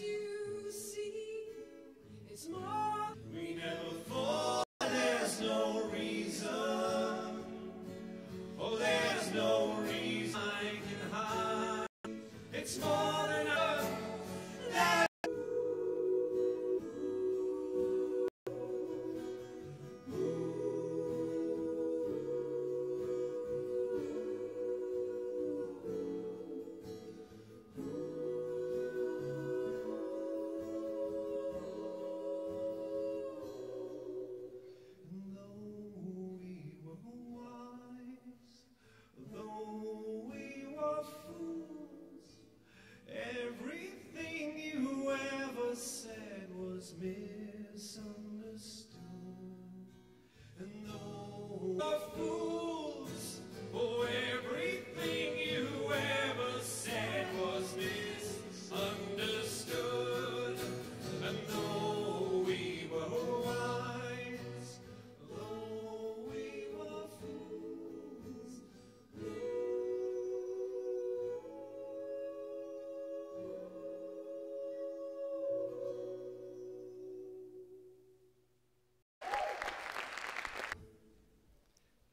you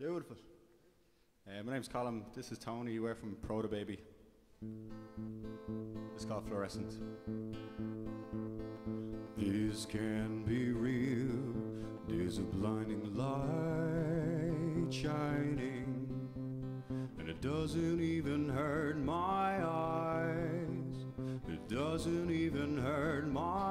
Beautiful. Uh, my name's Colin. This is Tony. We're from Protobaby. It's called Fluorescent. This can be real. There's a blinding light shining, and it doesn't even hurt my eyes. It doesn't even hurt my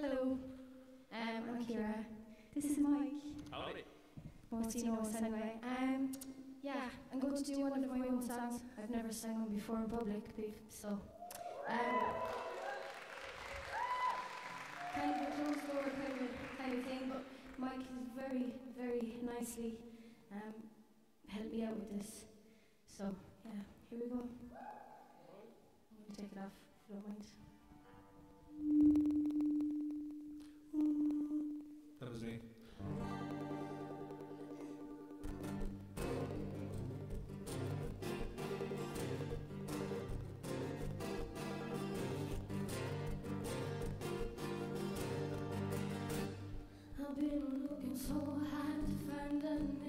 Hello, um, I'm Ciara. This is Mike. Howdy. Most of you know anyway. Um, yeah, I'm going to do one of my own songs. I've never sung one before in public, so. Um, kind of a closed door kind of, kind of thing, but Mike has very, very nicely um, helped me out with this. So, yeah, here we go. I'm going to take it off, if you don't mind. Been looking so hard to find a man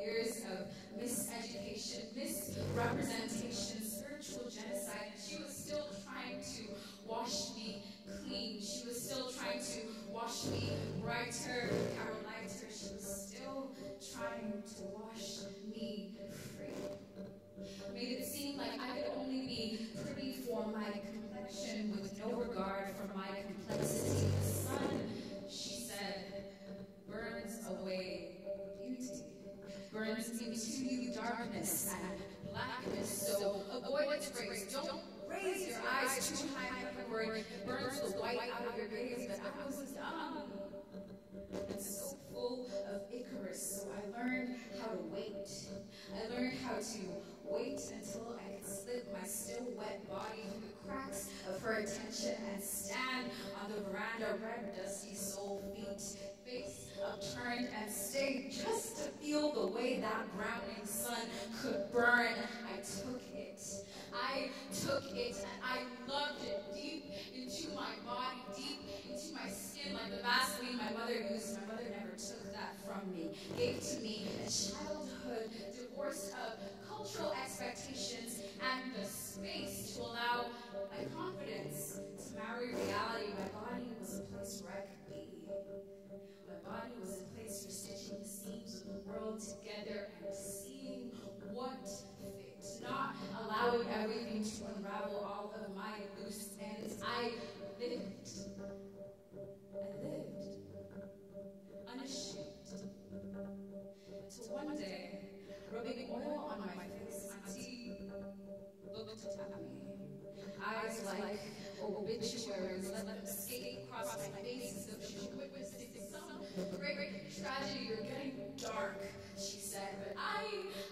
Years of miseducation, misrepresentation, spiritual genocide, and she was still trying to wash me clean. She was still trying to wash me brighter, Carol lighter. She was still trying to wash me free. Made it seem like I could only be pretty for my complexion with no regard for my complexity. Beauty, burns into you darkness and blackness. So avoid its rays. Don't raise your eyes too high before it burns the white out of your gaze. But I was dumb and so full of Icarus. So I learned how to wait. I learned how to wait until I could slip my still wet body through the cracks of her attention and stand on the veranda, red, dusty soul feet, face upturned, and stayed just to feel the way that browning sun could burn. I took it. I took it and I loved it deep into my body, deep into my skin, like the Vaseline my mother used. My mother never took that from me, gave to me a childhood divorced of cultural expectations and the space to allow my confidence to marry reality. My body was a place where I could body was a place for stitching the seams of the world together and seeing what fit, not allowing everything to unravel all of my loose ends. I lived. I lived. Unashamed. Until one day, rubbing oil on my face, Auntie looked at me. Eyes like obituaries, let them skate across my face as though she some great, great tragedy. You're getting dark, she said. But I,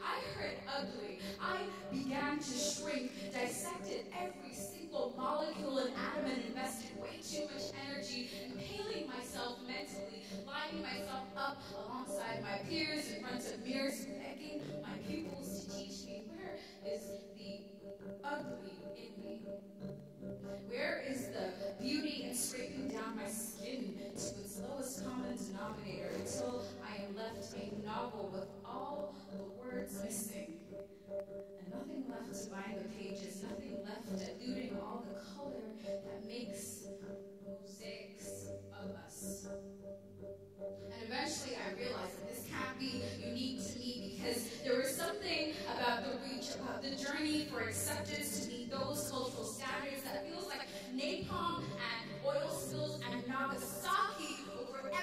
I heard ugly. I began to shrink, dissected every single molecule and atom and invested way too much energy, impaling myself mentally, lining myself up alongside my peers in front of mirrors, begging my pupils to teach me where is the ugly in me. Denominator until I am left a novel with all the words missing and nothing left to bind the pages, nothing left eluding all the color that makes mosaics of us. And eventually I realized that this can't be unique to me because there was something about the reach, about the journey for acceptance to meet those cultural standards that feels like napalm and oil spills and Nagasaki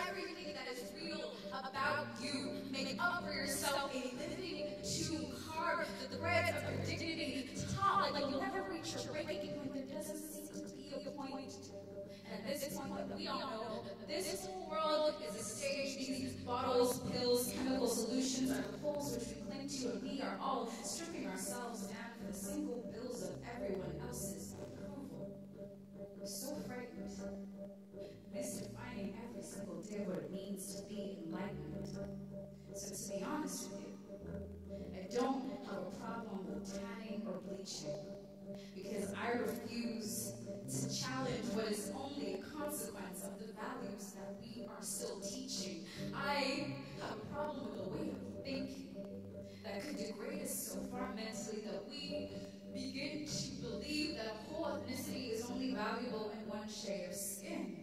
everything that is real about you. Make up for yourself a living tune, carve the threads of your dignity, taut like you'll never reach your breaking point. There doesn't seem to be a point. And this point, that we all know this whole world is a stage. These bottles, pills, chemical solutions are the poles which we cling to, and we are all stripping ourselves down for the single bills of everyone else's approval. We're so frightened, misdefining single day what it means to be enlightened. So to be honest with you, I don't have a problem with tanning or bleaching because I refuse to challenge what is only a consequence of the values that we are still teaching. I have a problem with a way of thinking that could degrade us so far mentally that we begin to believe that whole ethnicity is only valuable in one shade of skin.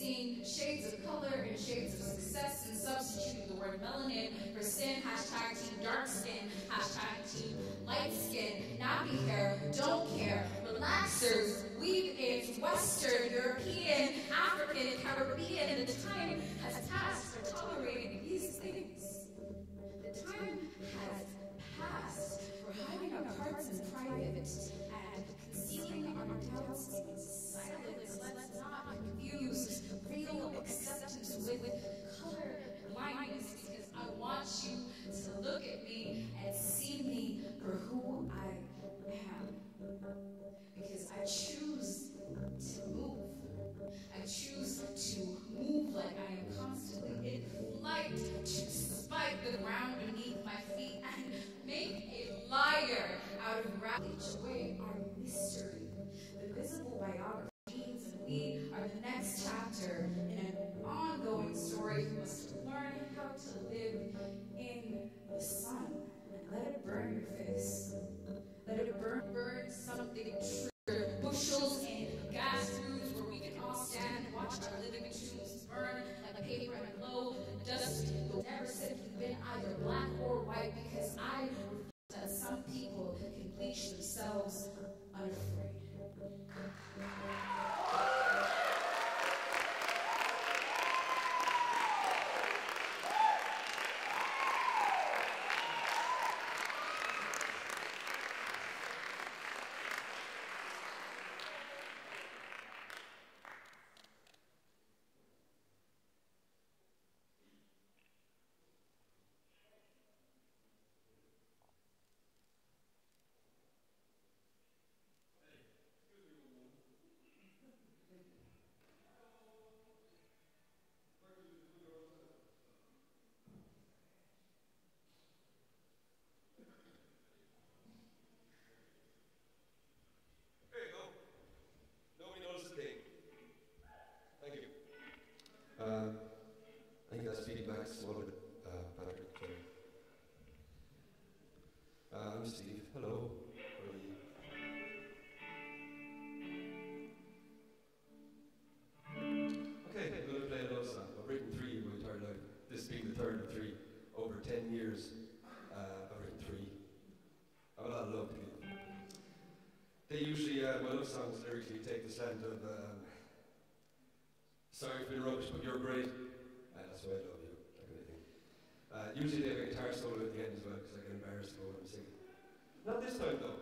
Seeing shades of color and shades of success and substituting the word melanin for sin, hashtag team dark skin, hashtag team light skin, nappy hair, don't care, relaxers, weave ins, Western, European, African, Caribbean, and the time has passed for tolerating these things. The time has passed for hiding our hearts in private and concealing our doubts real acceptance with color blindness because I want you to look at me and see me for who I am. Because I choose to move. I choose to move like I am constantly in flight to spike the ground beneath my feet and make a liar out of ravage away our mystery. The visible biography chapter and an ongoing story. You must learn how to live in the sun and let it burn your face. Let it burn, burn something true. Bushels and gas rooms where we can all stand and watch our living tombs burn like paper and low dust. You'll never said you've been either black or white because I that some people can bleach themselves unafraid. descent of. Um, sorry for the rubbish, but you're great, and that's why I love you. Uh, usually they have a guitar solo at the end as well, because I get embarrassed about what I'm singing. Not this time though.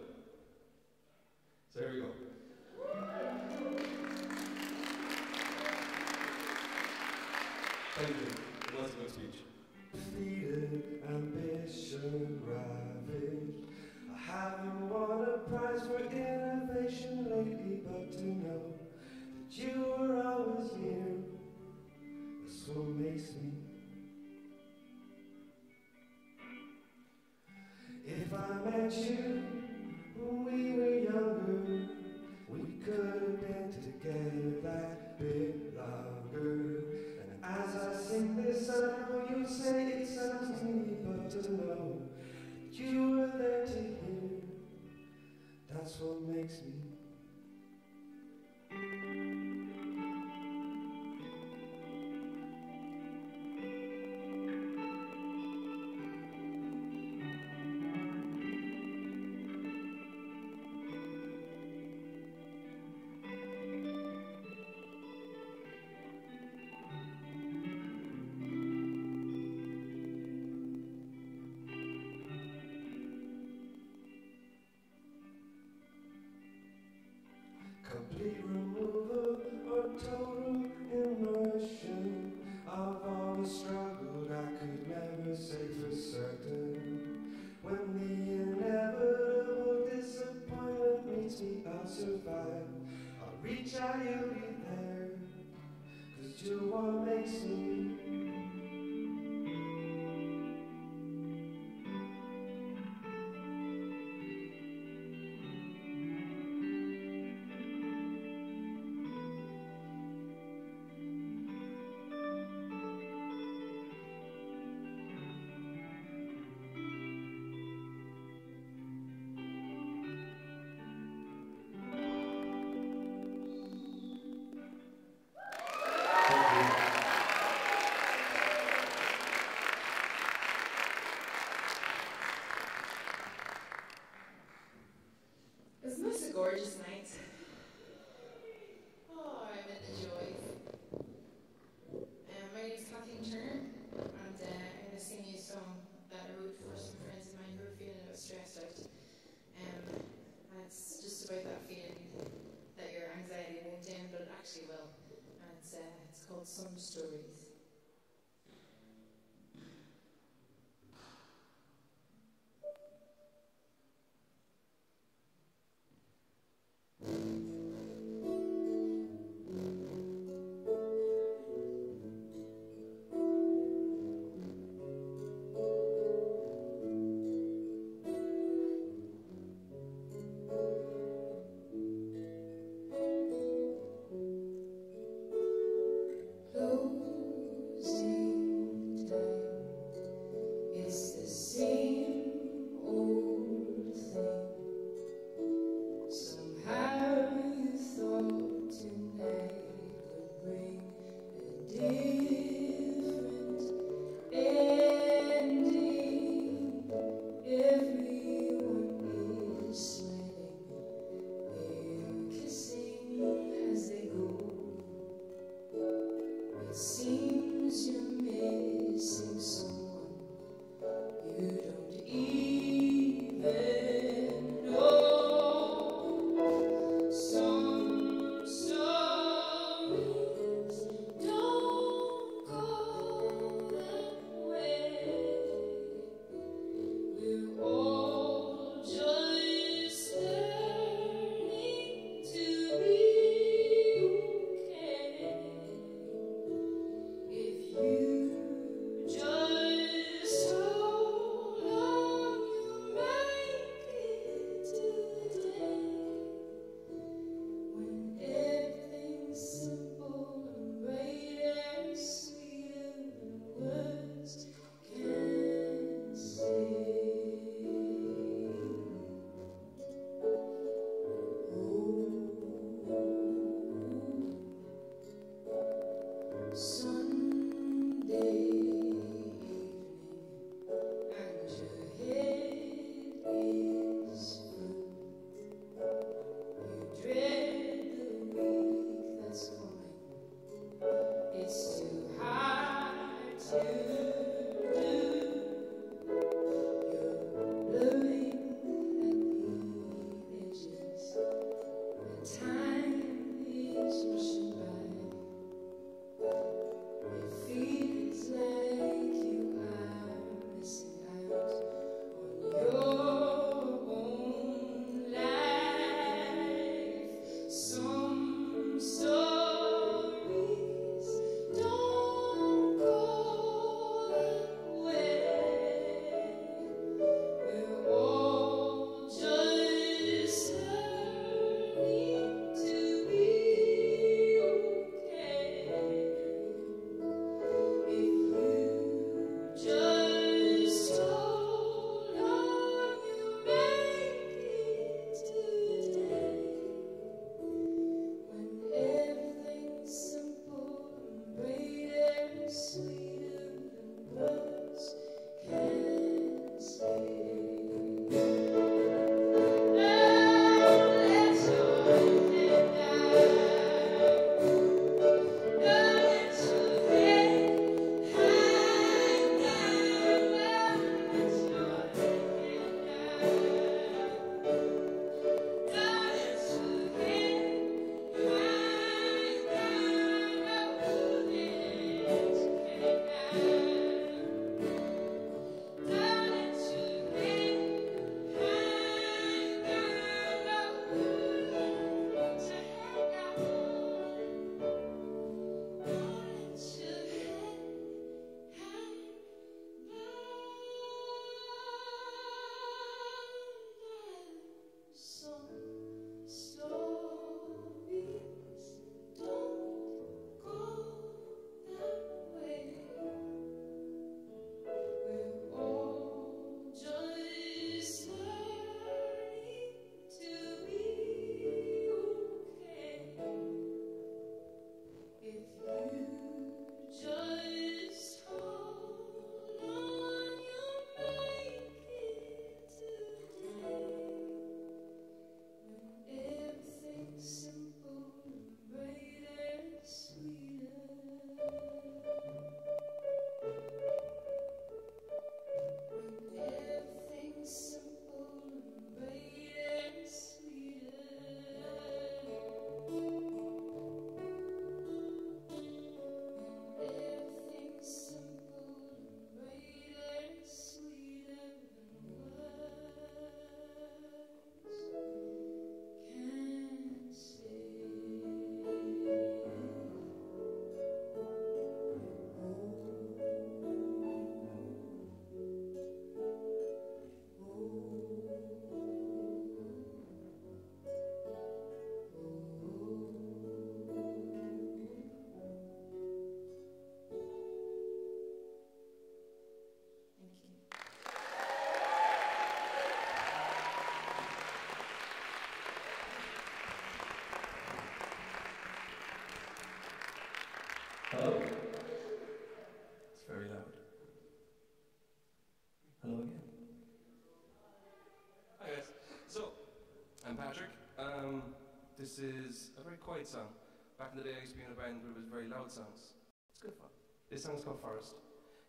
This is a very quiet song. Back in the day, I used to be in a band where it was very loud songs. It's good fun. This song's called Forest.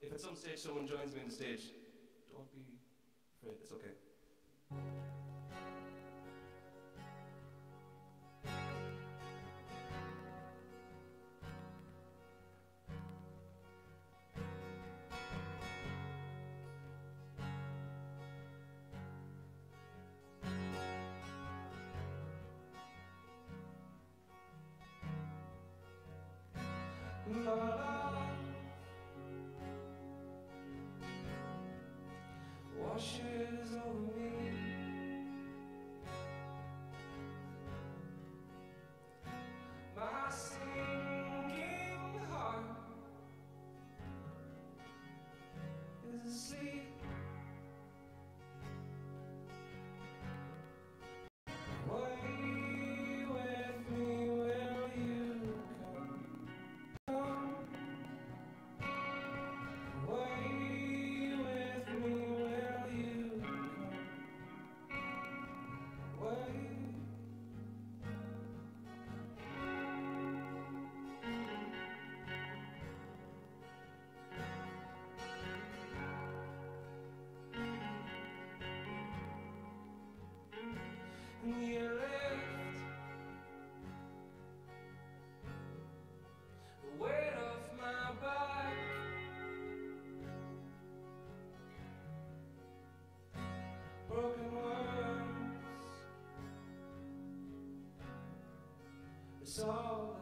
If at some stage someone joins me on the stage, don't be afraid. It's okay. You left the weight off my back. Broken words. It's all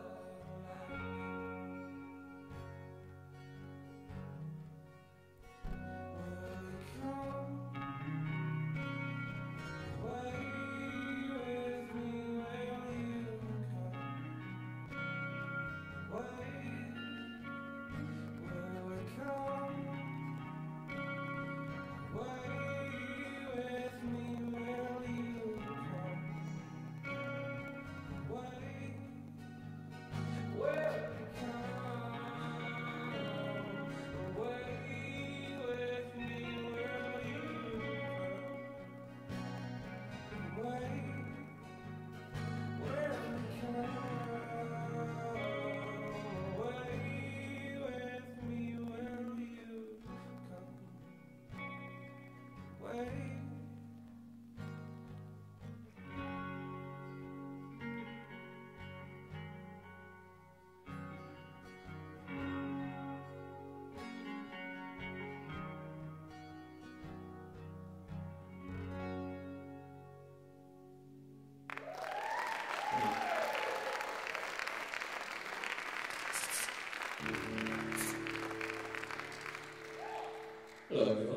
Hello, everyone.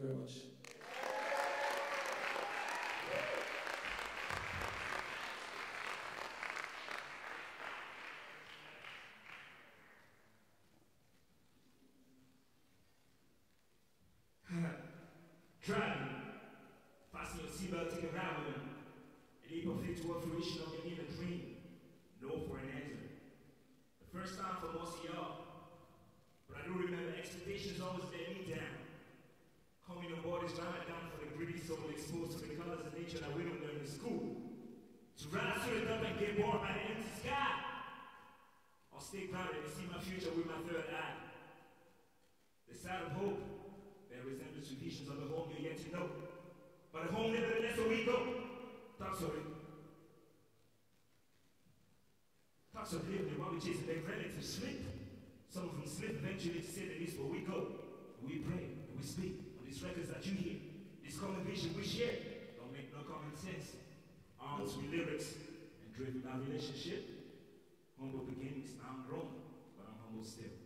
you very much. Driving. Fasten your seatbelt, take a ride with me. An April 51 fruition of your inner dream. No for an answer. The first time for most of y'all. But I do remember expectations always let me down. Board is driving down for the gritty soul exposed to the colors of nature that we don't learn in school. To rise to the top and get bored by the empty sky. I'll stay grounded and see my future with my third eye. The side of hope that resembles traditions of the home you're yet to know. But the home nevertheless where we go. Talks of it. Talks of living while we chase their relatives slip. Some of them slip eventually to say that this where we go. We pray and we speak these records that you hear. This vision we share. Don't make no common sense. Arms with lyrics and driven by relationship. Humble beginnings, now I'm grown, but I'm humble still.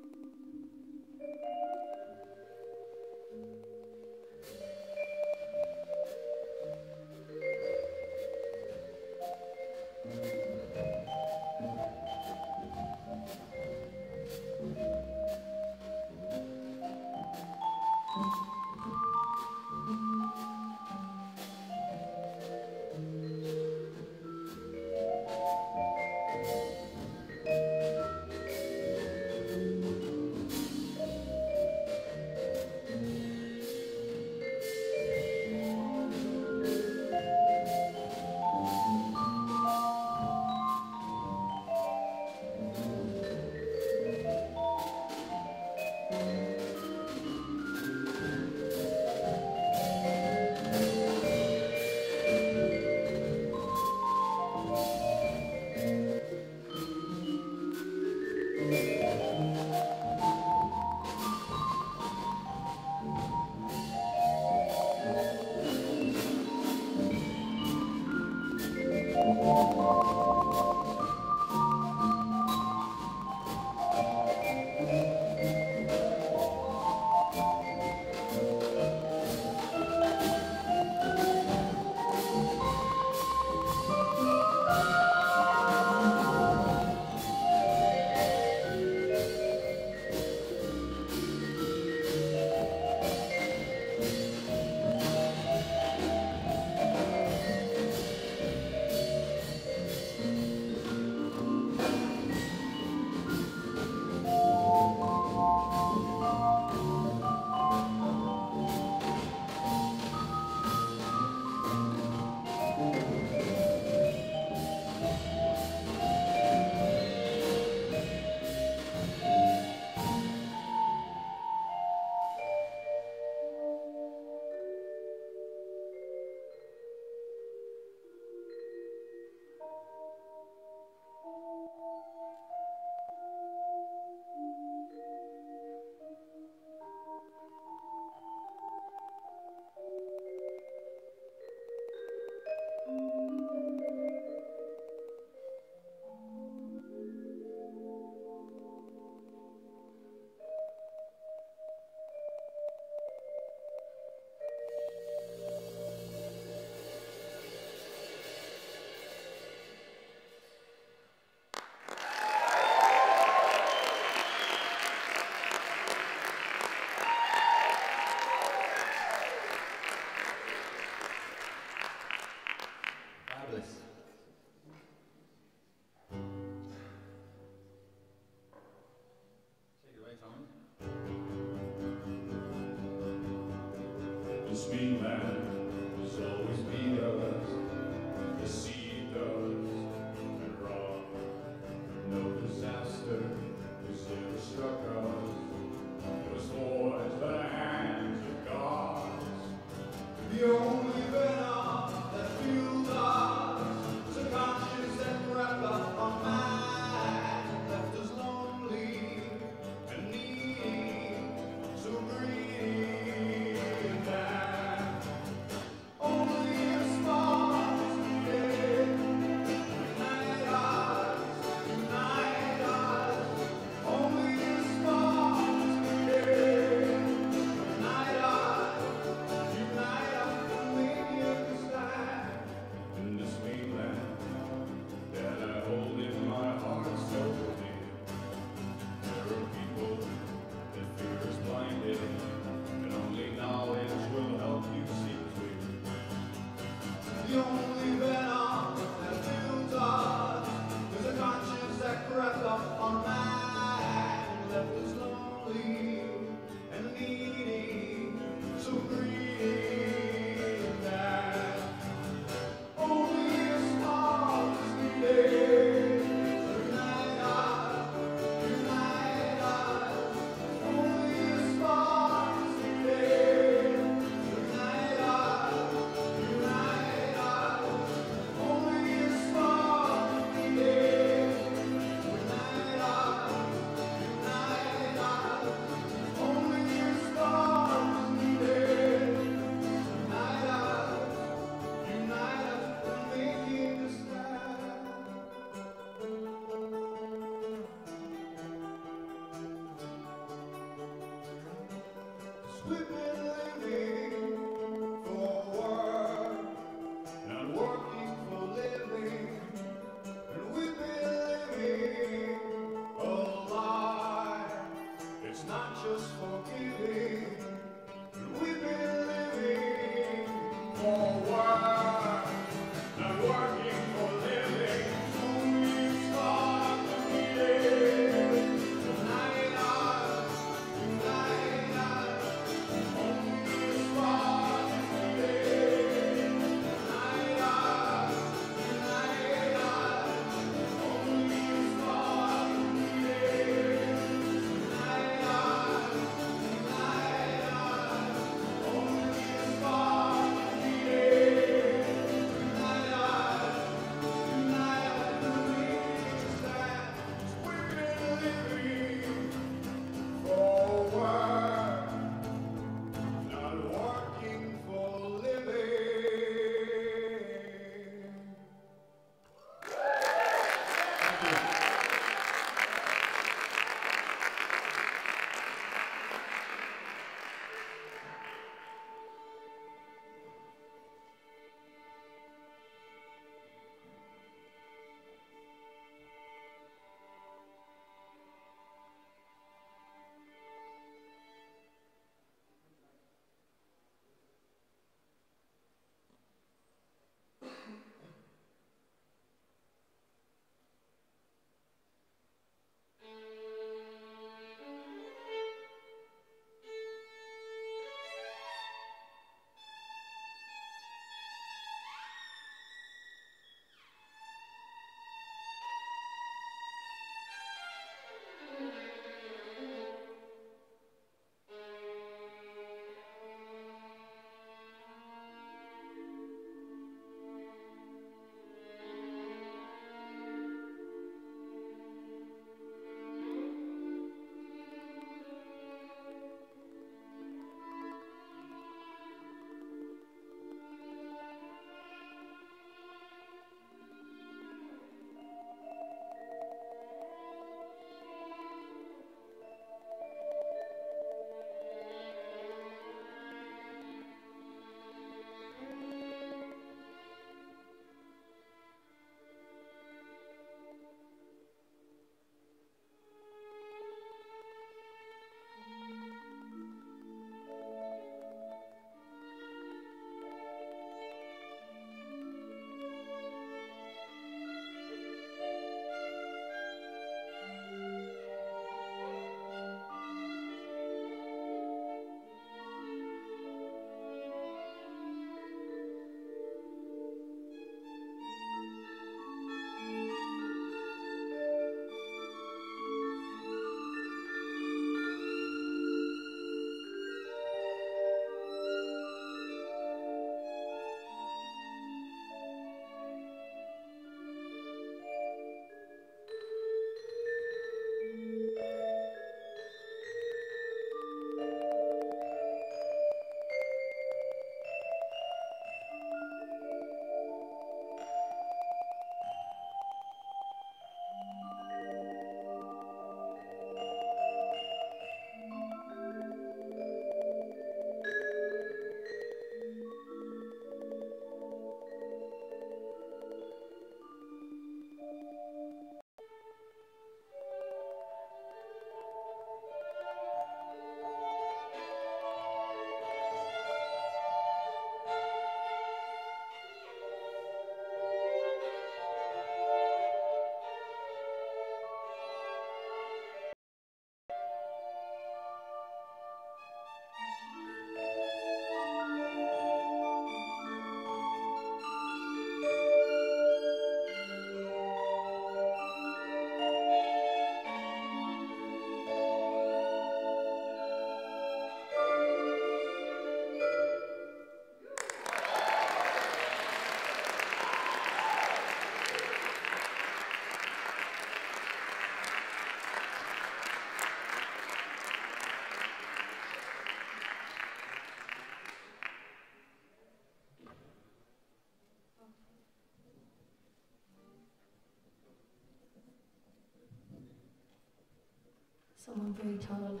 someone very tall,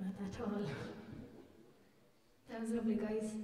not that tall. that was lovely, guys.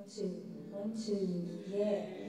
One, two, one, two, yeah.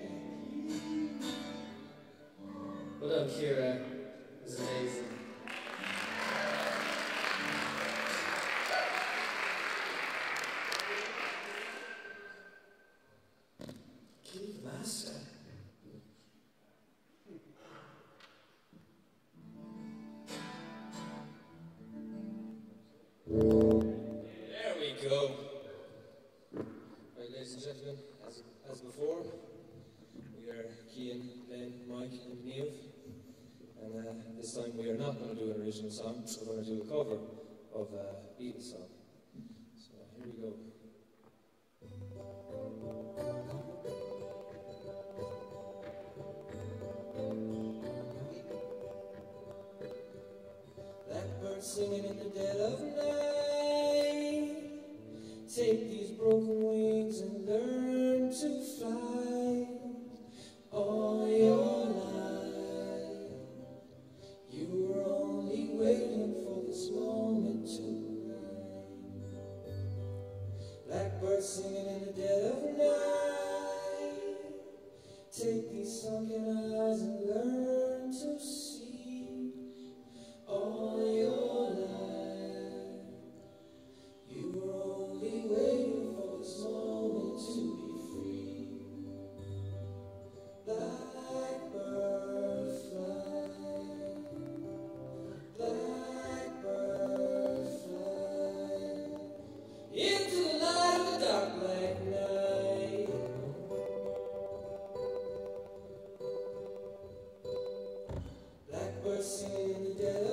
and sort do a cover of uh, Beatles song. together.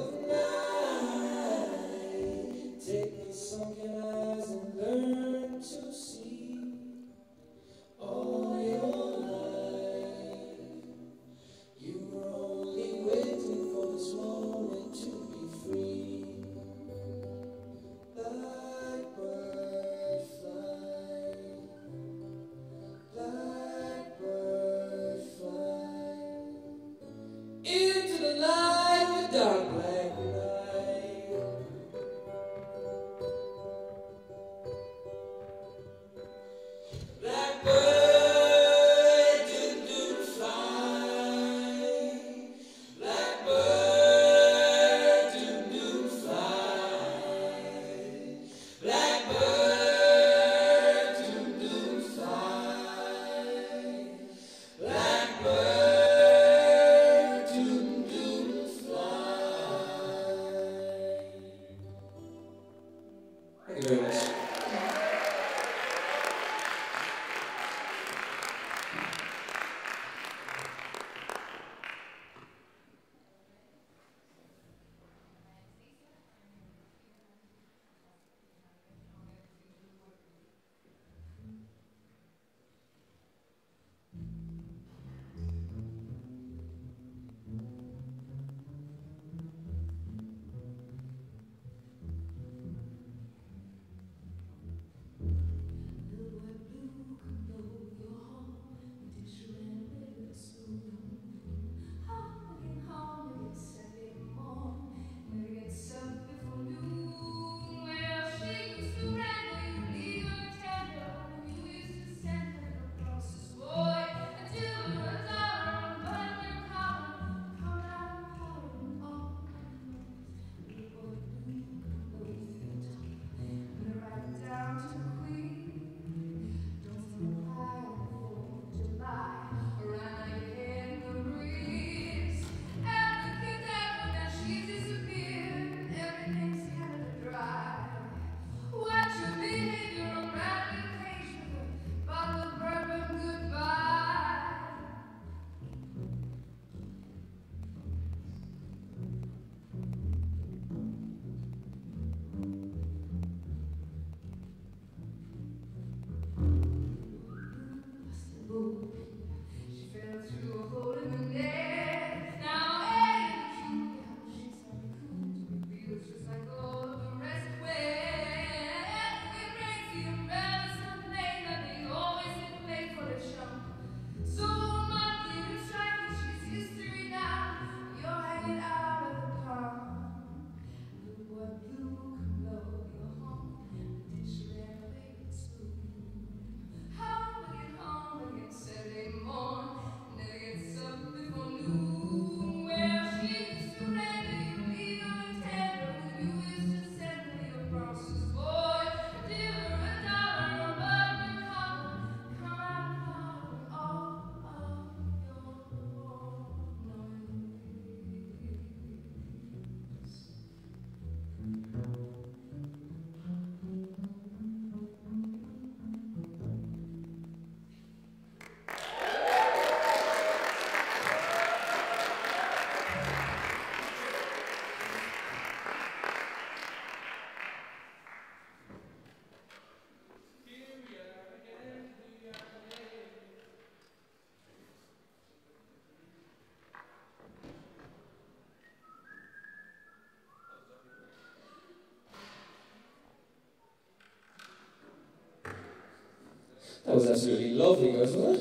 That was absolutely lovely, wasn't it?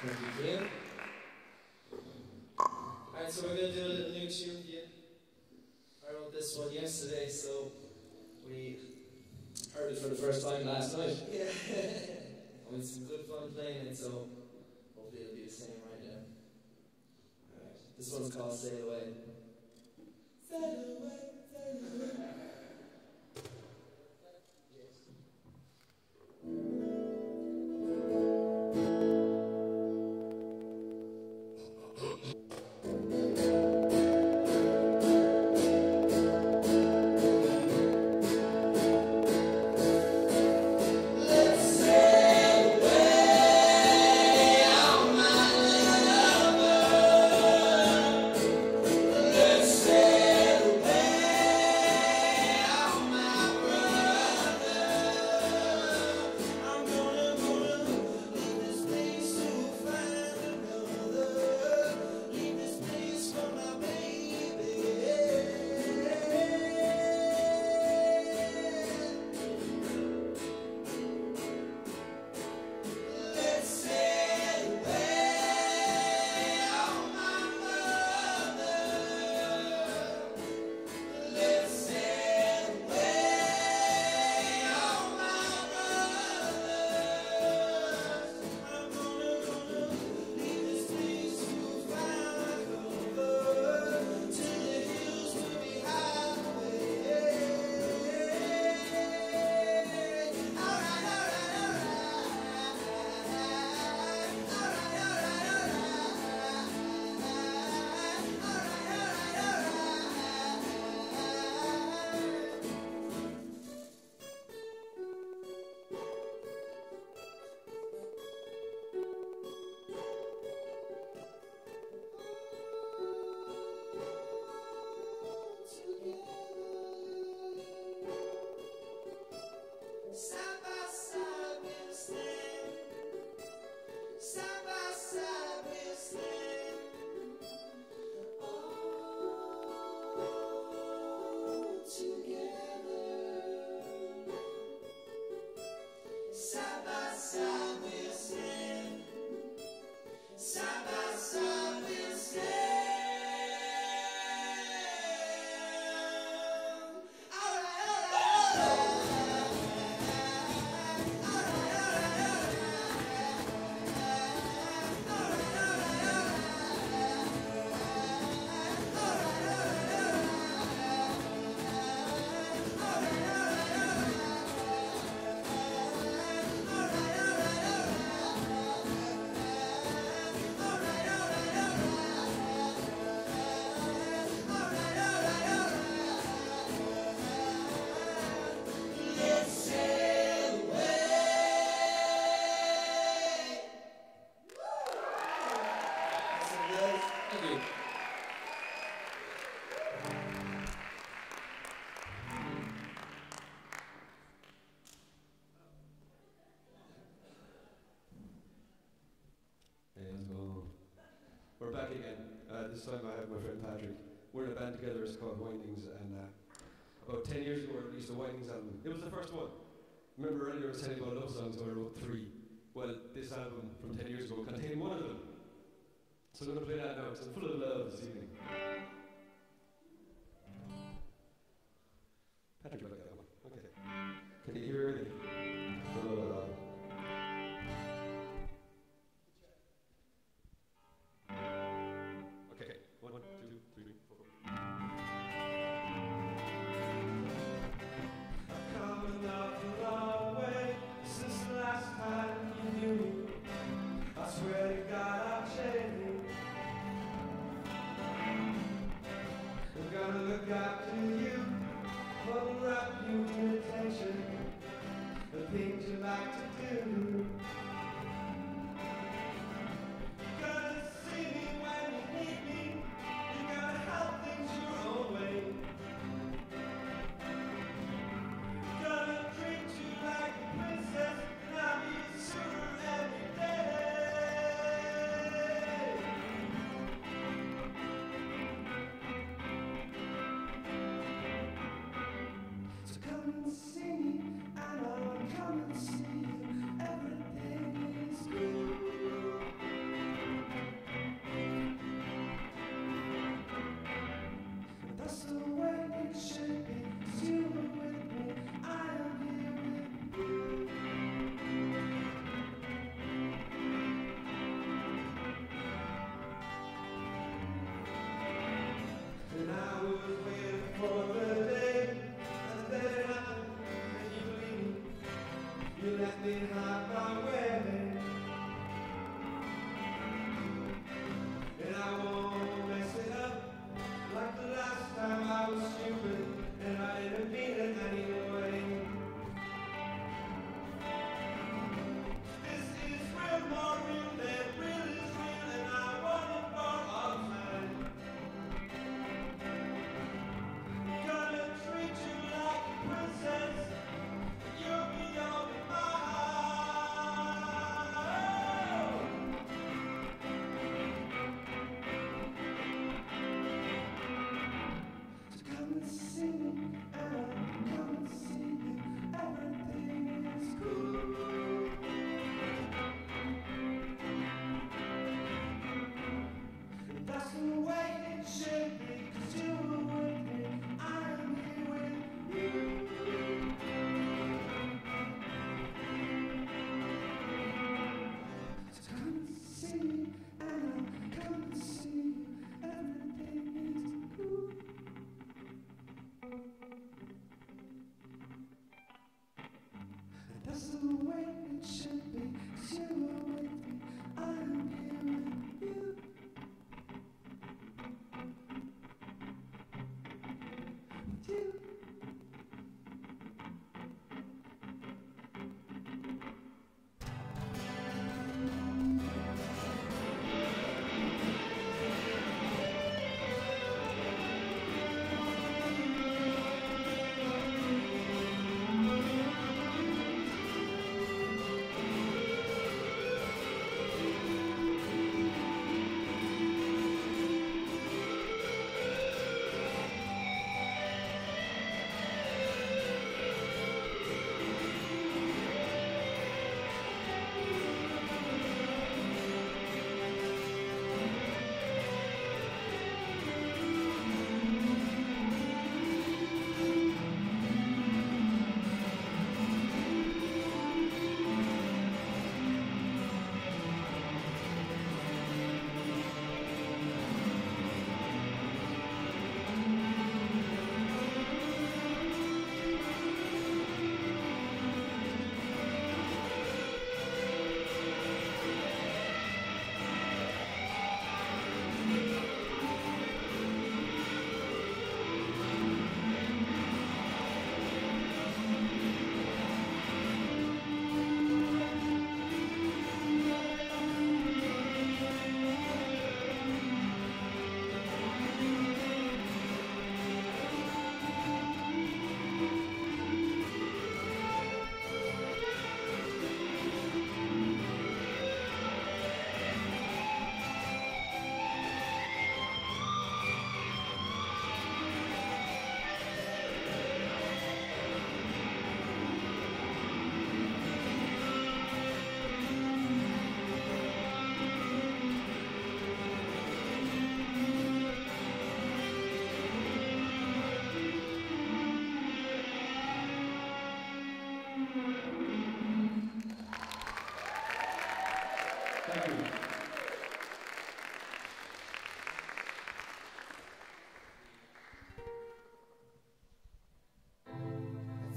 Thank you, Ian. Alright, so we're going to do a little new tune you. I wrote this one yesterday, so we heard it for the first time last night. Yeah. and it's some good fun playing it, so hopefully it'll be the same right now. Alright, this one's called Sail Away. Friend Patrick. We're in a band together, it's called Windings, and uh, about 10 years ago I released a Windings album. It was the first one. Remember earlier I was telling you about love songs, where I wrote three. Let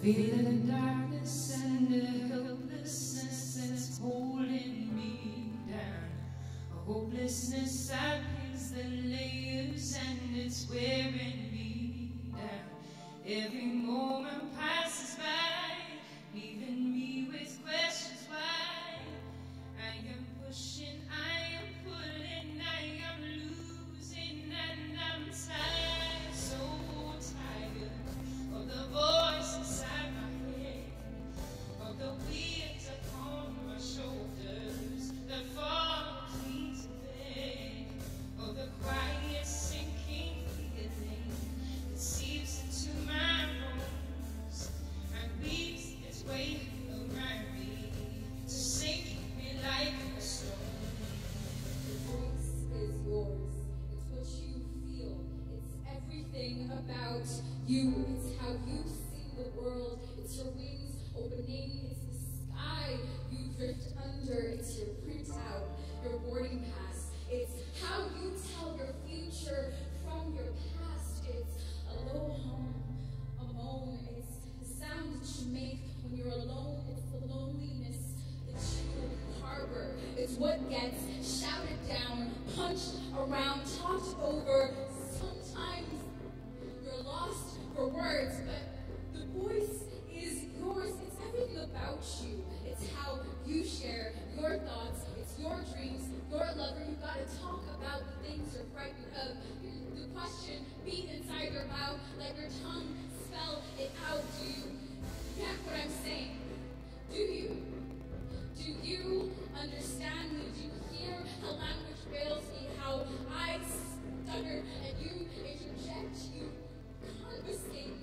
Feeling words, but the voice is yours. It's everything about you. It's how you share your thoughts. It's your dreams, your lover. You've got to talk about the things you're frightened of. The question be inside your mouth. Let your tongue spell it out. Do you get what I'm saying? Do you? Do you understand me? Do you hear how language fails me? How I stutter and you interject? You confiscate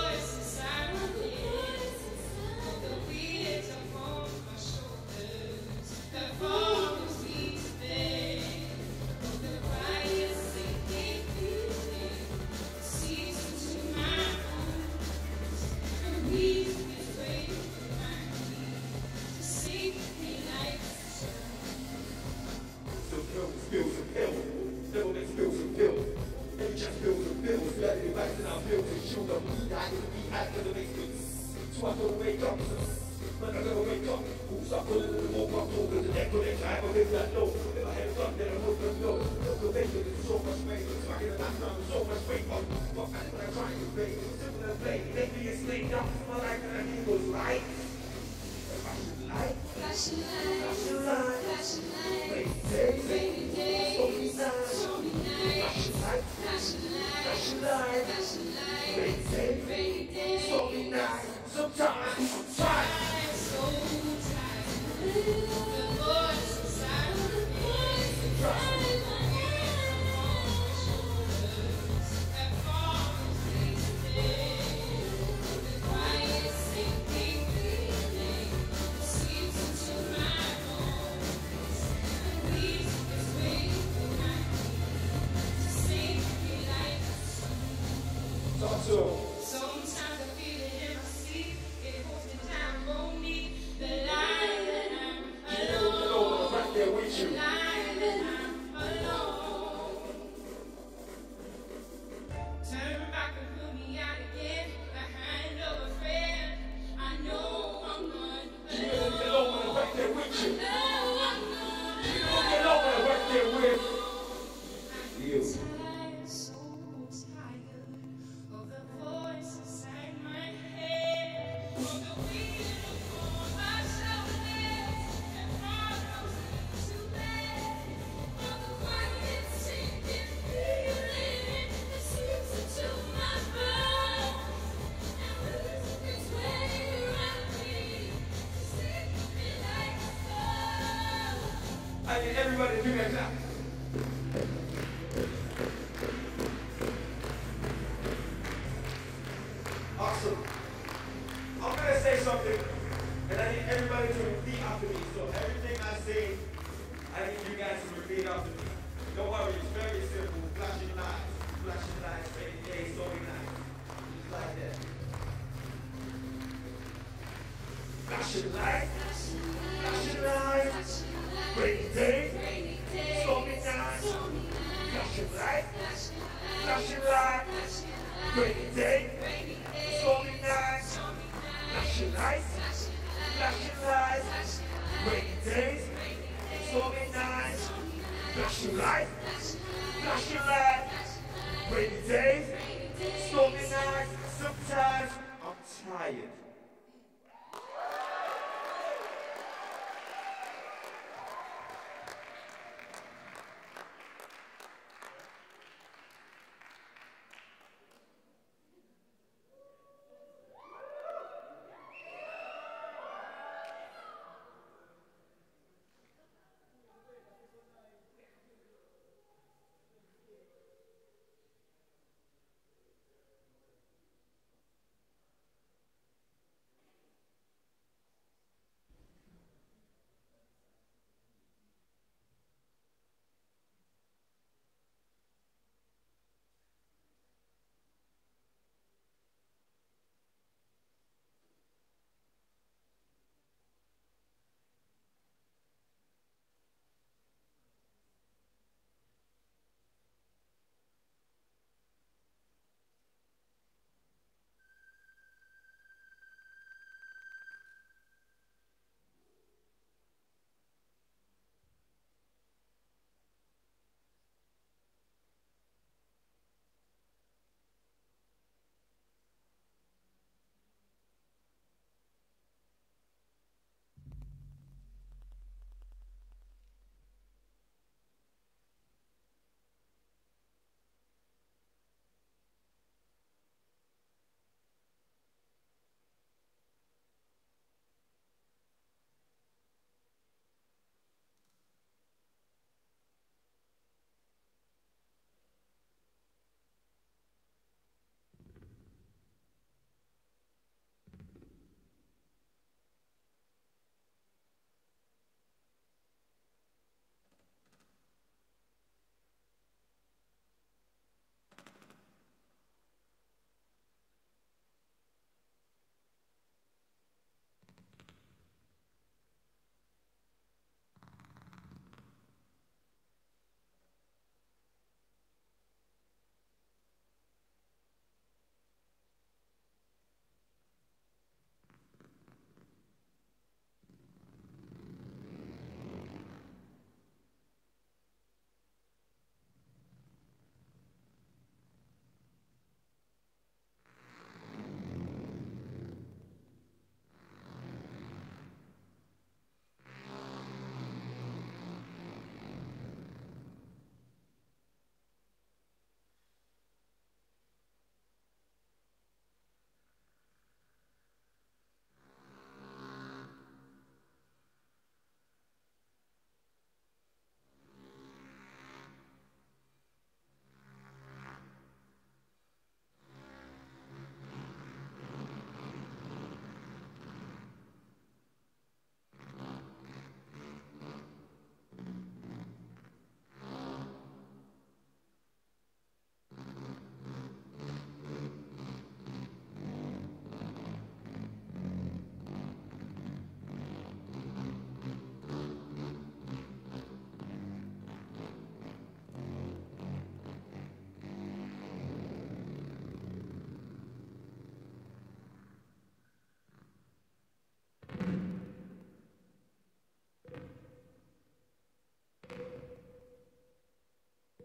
don't feel like letting you go light. Flashing light. Flashing light.